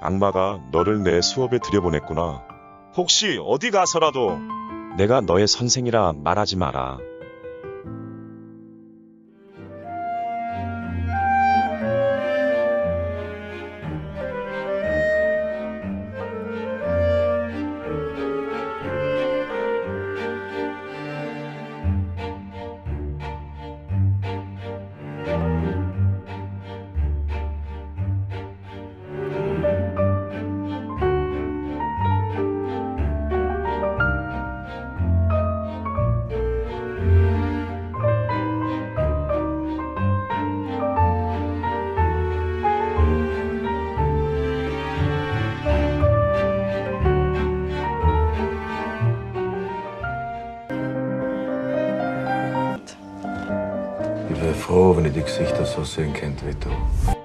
악마가 너를 내 수업에 들여보냈구나. 혹시 어디 가서라도 내가 너의 선생이라 말하지 마라. Froh, wenn ich die Gesichter so sehen könnte wie du.